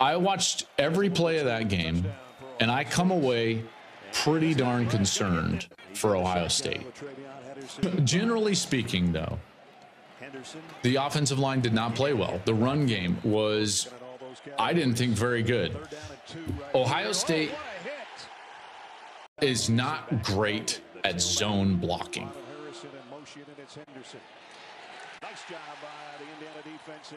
I watched every play of that game, and I come away pretty darn concerned for Ohio State. Generally speaking, though, the offensive line did not play well. The run game was, I didn't think, very good. Ohio State is not great at zone blocking. Nice job by the Indiana defense.